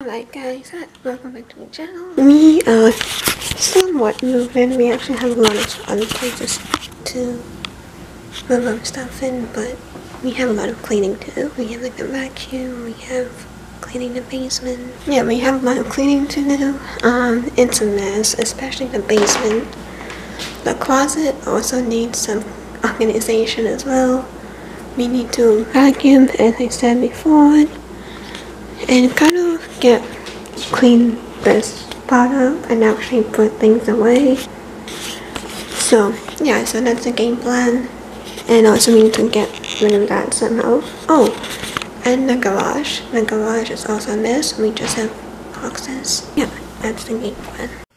Alright guys, welcome back to my channel. We are somewhat moving. We actually have a lot of other places to move our stuff in, but we have a lot of cleaning to do. We have like the vacuum, we have cleaning the basement. Yeah, we have a lot of cleaning to do. Um, it's a mess, especially the basement. The closet also needs some organization as well. We need to vacuum, as I said before and kind of get clean this up and actually put things away. So yeah so that's the game plan. And also we need to get rid of that somehow. Oh and the garage. The garage is also mess we just have boxes. Yeah that's the game plan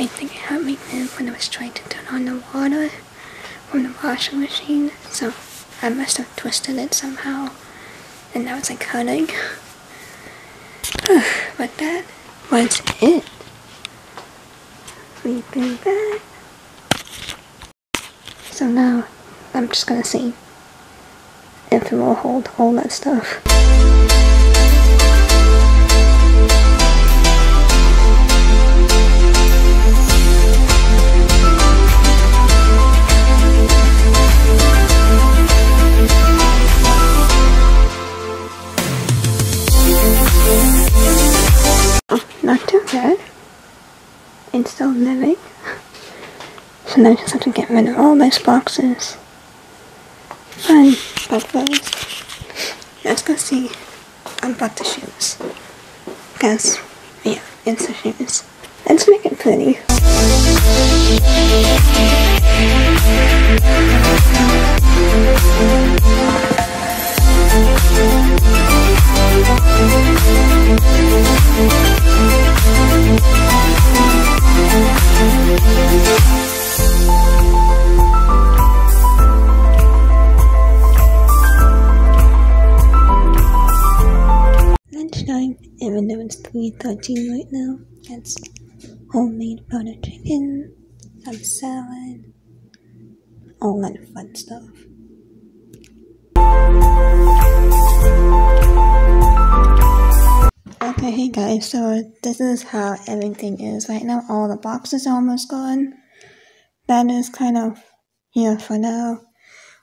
I think it hurt me move when I was trying to turn on the water from the washing machine. So I must have twisted it somehow. And now it's like hurting. but that was it. Sleeping bag. So now I'm just gonna see if it will hold all that stuff. Now I just have to get rid of all those boxes. Fun, but first, let's go see about the shoes. Because, yeah, it's the shoes. Let's make it pretty. Lunchtime, even though it's 3.13 right now. That's homemade butter chicken, some salad, all that fun stuff. Okay, hey guys, so this is how everything is right now. All the boxes are almost gone. That is kind of here for now.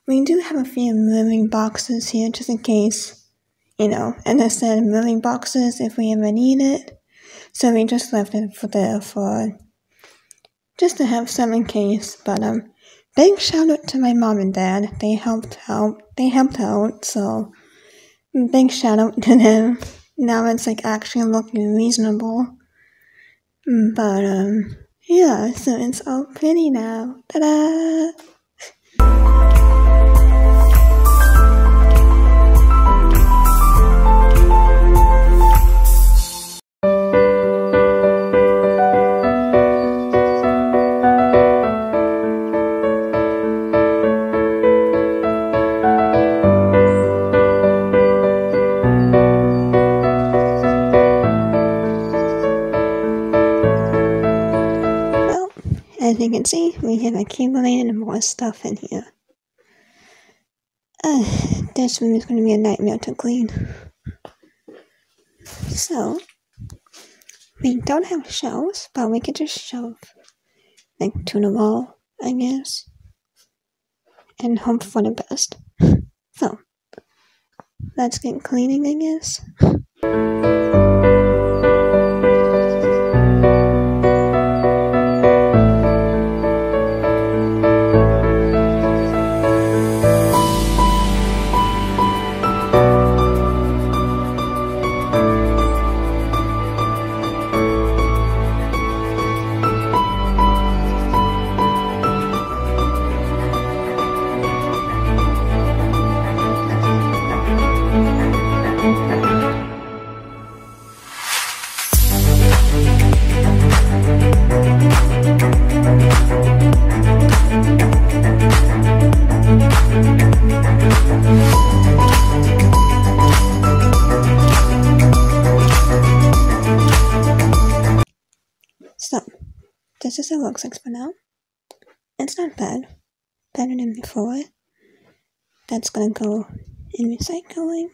we do have a few moving boxes here just in case, you know, and I said moving boxes if we ever need it. So we just left it for there for just to have some in case. But um, big shout out to my mom and dad. They helped out. They helped out. So big shout out to them. Now it's like actually looking reasonable. But um, yeah. So it's all pretty now. Ta-da! You can see, we have accumulated and more stuff in here. Uh, this one is going to be a nightmare to clean. So, we don't have shelves, but we could just shove like to the wall, I guess, and hope for the best. So, let's get cleaning, I guess. This is how it looks like for now. It's not bad. Better than before. That's gonna go in recycling.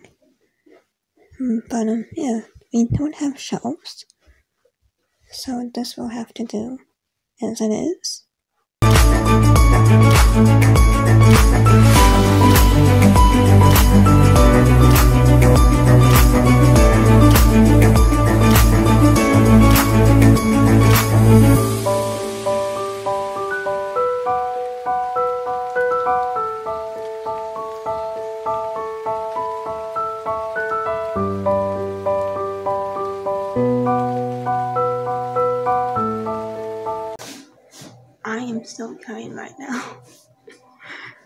Mm, But um, yeah, we don't have shelves. So this will have to do as it is.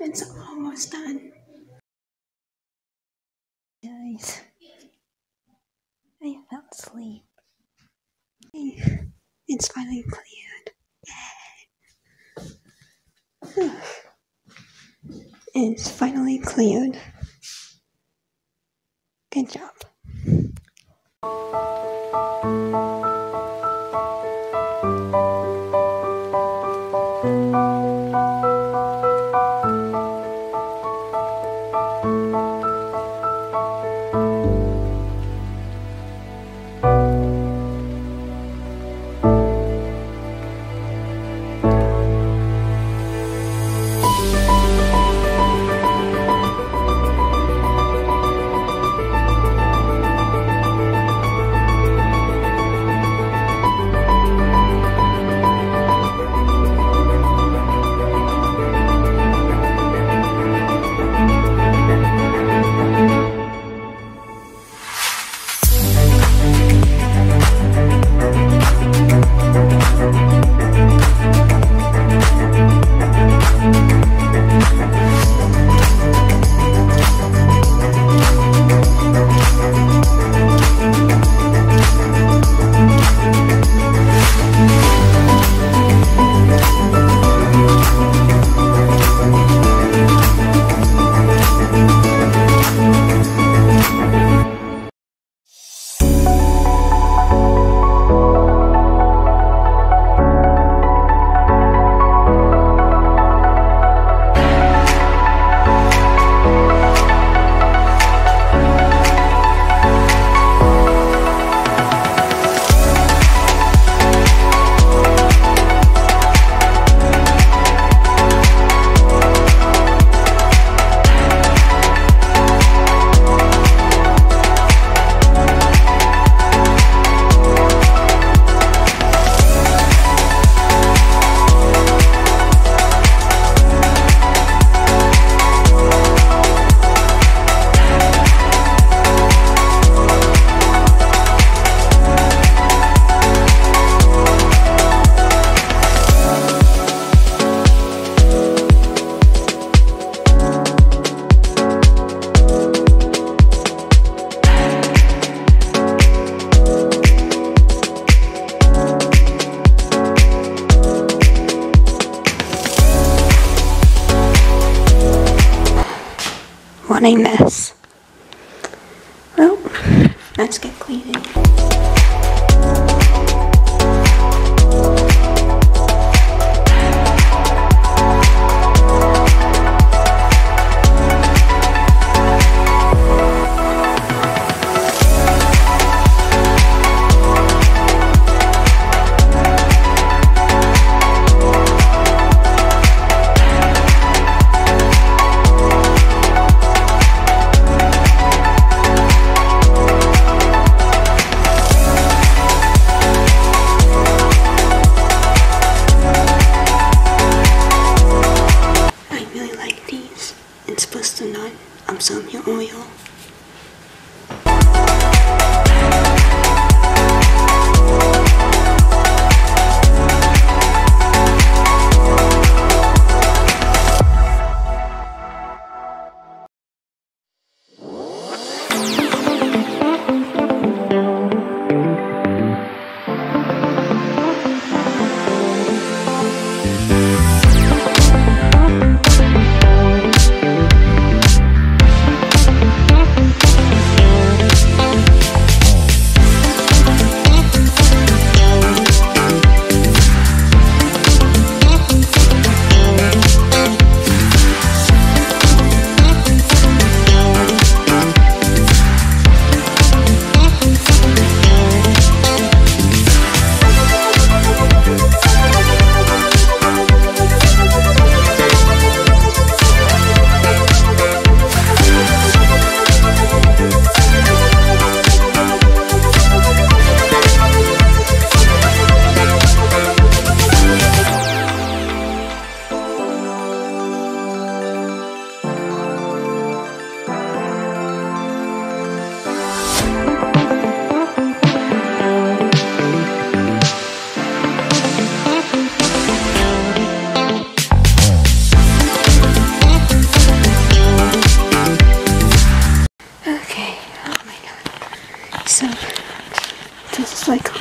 It's almost done. Guys, I fell asleep. It's finally cleared. It's finally cleared. Good job. What this. Well, let's get cleaning.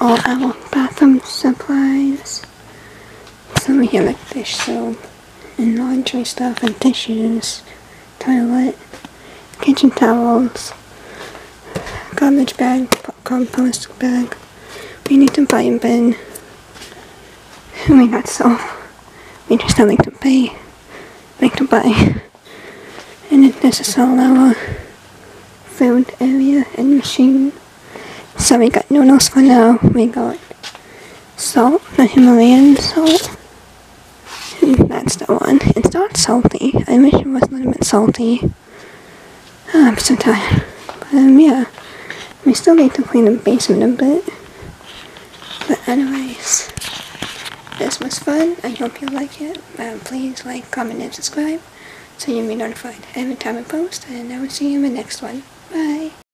All our bathroom supplies. So we have like dish soap and laundry stuff and tissues, toilet, kitchen towels, garbage bag, compost bag. We need to buy a bin. We got soap. We just don't like to pay, like to buy. And this is all our food area and machine. So we got noodles for now. We got salt, the Himalayan salt. And that's the one. It's not salty. I wish it was a little bit salty. Oh, I'm so tired. But um, yeah, we still need to clean the basement a bit. But anyways, this was fun. I hope you like it. Uh, please like, comment, and subscribe so you'll be notified every time I post. And I will see you in the next one. Bye.